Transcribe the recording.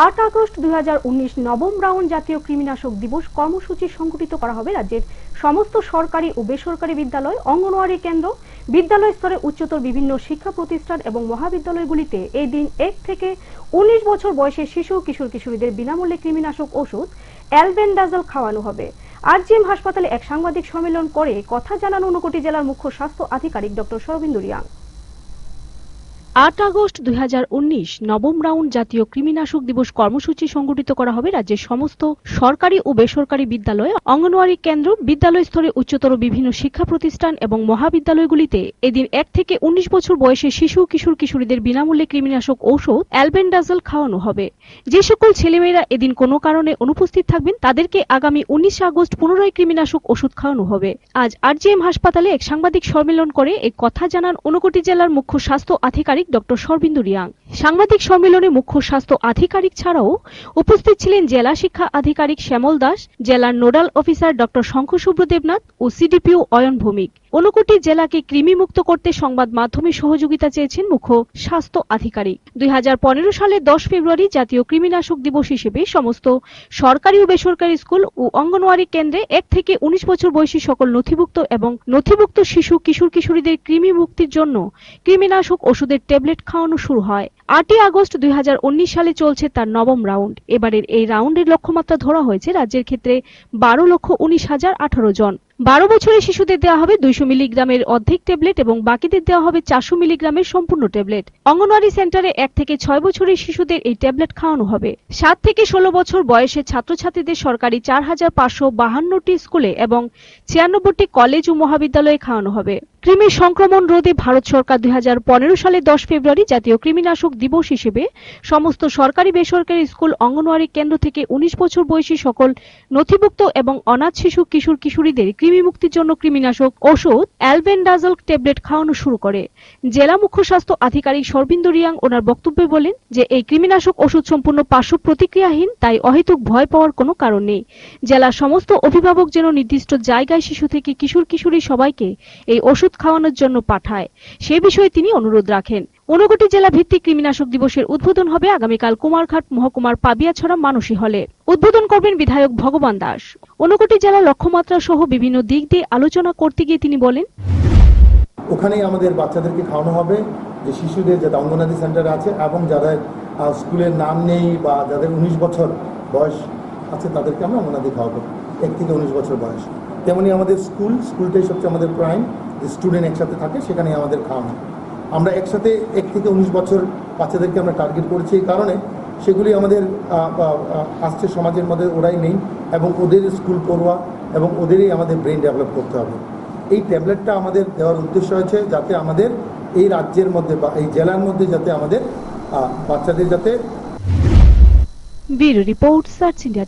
আট আগস্ট দুই নবম রাউন্ড জাতীয় কৃমিনাশক দিবস কর্মসূচি সংগঠিত করা হবে রাজ্যের সমস্ত সরকারি ও বেসরকারি বিদ্যালয়, অঙ্গনওয়াড়ি কেন্দ্র, বিদ্যালয় স্তরে উচ্চতর বিভিন্ন শিক্ষা প্রতিষ্ঠান এবং মহাবিদ্যালয়গুলিতে এই দিন এক থেকে উনিশ বছর বয়সের শিশু, কিশোর, কিশোরীদের বিনামূল্যে কৃমিনাশক ওষুধ, অ্যালবেন্ডাজল খাওয়ানো হবে। আরজিএম হাসপাতালে এক সাংবাদিক সম্মেলন করে কথা জানান ঊনকোটি জেলার মুখ্য স্বাস্থ্য আধিকারিক ডক্টর সরবিন্দু রিয়াং। আট আগস্ট দুই হাজার উনিশ নবম রাউন্ড জাতীয় কৃমিনাশক দিবস কর্মসূচি সংগঠিত করা হবে রাজ্যের সমস্ত সরকারি ও বেসরকারি বিদ্যালয়। অঙ্গনওয়াড়ি কেন্দ্র, বিদ্যালয় স্তরে উচ্চতর বিভিন্ন শিক্ষা প্রতিষ্ঠান এবং মহাবিদ্যালয়গুলিতে এদিন এক থেকে উনিশ বছর বয়সের শিশু, কিশোর, কিশোরীদের বিনামূল্যে কৃমিনাশক ঔষধ, অ্যালবেন্ডাজল খাওয়ানো হবে। যে সকল ছেলেমেয়েরা এদিন কোনো কারণে অনুপস্থিত থাকবেন, তাদেরকে আগামী উনিশ আগস্ট পুনরায় কৃমিনাশক ওষুধ খাওয়ানো হবে। আজ আরজিএম হাসপাতালে এক সাংবাদিক সম্মেলন করে এক কথা জানান ঊনকোটি জেলার মুখ্য স্বাস্থ্য আধিকারিক ডক্টর সর্বিন্দু রিয়াং। সাংবাদিক সম্মেলনে মুখ্য স্বাস্থ্য আধিকারিক ছাড়াও উপস্থিত ছিলেন জেলা শিক্ষা আধিকারিক শ্যামল দাস, জেলার nodal officer doctor Shankar Shubhra Debnath ও সিডিপিও অয়ন ভৌমিক। ঊনকোটি জেলাকে কৃমিমুক্ত করতে সংবাদ মাধ্যমে সহযোগিতা চেয়েছেন মুখ্য স্বাস্থ্য আধিকারিক। দুই সালের দশ ফেব্রুয়ারি জাতীয় কৃমিনাশক দিবস হিসেবে সমস্ত সরকারি ও বেসরকারি স্কুল ও অঙ্গনওয়াড়ি কেন্দ্রে এক থেকে উনিশ বছর বয়সী সকল নথিভুক্ত এবং নথিভুক্ত শিশু, কিশোর, কিশোরীদের কৃমি মুক্তির জন্য কৃমিনাশক ওষুধের ট্যাবলেট খাওয়ানো শুরু হয়। আটই আগস্ট দুই হাজার উনিশ সালে চলছে তার নবম রাউন্ড। এবারের এই রাউন্ডের লক্ষ্যমাত্রা ধরা হয়েছে রাজ্যের ক্ষেত্রে বারো লক্ষ উনিশ হাজার আঠারো জন। বারো বছরের শিশুদের দেওয়া হবে দুইশো মিলিগ্রামের অর্ধেক ট্যাবলেট এবং বাকিদের দেওয়া হবে চারশো মিলিগ্রামের সম্পূর্ণ ট্যাবলেট। অঙ্গনওয়াড়ি সেন্টারে এক থেকে ছয় বছরের শিশুদের এই ট্যাবলেট খাওয়ানো হবে। সাত থেকে ষোলো বছর বয়সের ছাত্রছাত্রীদের সরকারি চার হাজার পাঁচশো বাহান্নটি স্কুলে এবং ছিয়ানব্বইটি কলেজ ও মহাবিদ্যালয়ে খাওয়ানো হবে। কৃমি সংক্রমণ রোধে ভারত সরকার দুই সালের দশ ফেব্রুয়ারি জাতীয় কৃমিনাশক দিবস হিসেবে সমস্ত সরকারি বেসরকারি স্কুল, অঙ্গনওয়াড়ি কেন্দ্র থেকে উনিশ বছর বয়সী সকল নথিভুক্ত এবং অনাথ শিশু, কিশোর, কিশোরীদের কৃমি মুক্তির জন্য কৃমিনাশক, ওষুধ, অ্যালবেন্ডাজল ট্যাবলেট খাওয়ানো শুরু করে। জেলা মুখ্য স্বাস্থ্য আধিকারিক সরবিন্দু রিয়াং ওনার বক্তব্যে বলেন যে, এই কৃমিনাশক ওষুধ সম্পূর্ণ পার্শ্ব প্রতিক্রিয়াহীন, তাই অহেতুক ভয় পাওয়ার কোনো কারণ নেই। জেলার সমস্ত অভিভাবক যেন নির্দিষ্ট জায়গায় শিশু থেকে কিশোর কিশোরী সবাইকে এই ওষুধ খাওয়ানোর জন্য পাঠায়। সে বিষয়ে তিনি অনুরোধ রাখেন। ঊনকোটি জেলা ভিত্তিক কৃমিনাশক দিবসের উদ্বোধন হবে আগামীকাল কুমারঘাট মহকুমার পাবিয়াছড়া মানসী হলে। উদ্বোধন করবেন বিধায়ক ভগবান দাস। ঊনকোটি জেলার লক্ষ্যমাত্রা সহ বিভিন্ন দিক দিয়ে আলোচনা করতে গিয়ে তিনি বলেন, ওখানেই আমাদের বাচ্চাদেরকে খাওয়ানো হবে, যে শিশুদের যারা অঙ্গনাদি সেন্টারে আছে এবং যাদের স্কুলের নাম নেই বা যাদের উনিশ বছর বয়স আছে তাদেরকে আমরা অঙ্গনাদি খাওয়াবো। এক থেকে উনিশ বছর বয়স। তেমনি আমাদের স্কুল, স্কুলটাই সবচেয়ে আমাদের প্রাইম স্টুডেন্ট একসাথে থাকে সেখানেই আমাদের খাওয়ানো। আমরা একসাথে এক থেকে উনিশ বছর বাচ্চাদেরকে আমরা টার্গেট করেছি এই কারণে। সেগুলি আমাদের আসছে সমাজের মধ্যে, ওরাই নেই এবং ওদের স্কুল পড়ুয়া এবং ওদেরই আমাদের ব্রেন ডেভেলপ করতে হবে। এই ট্যাবলেটটা আমাদের দেওয়ার উদ্দেশ্য হয়েছে যাতে আমাদের এই রাজ্যের মধ্যে বা এই জেলার মধ্যে যাতে আমাদের বাচ্চাদের যাতে রিপোর্ট, সার্চ ইন্ডিয়া